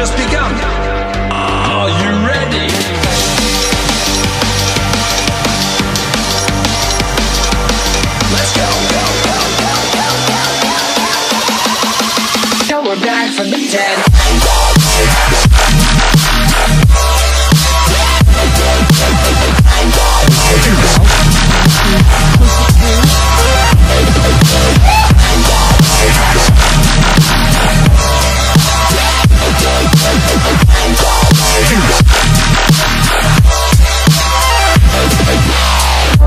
Just begun. Are you ready? Let's go. Now we're back from the dead.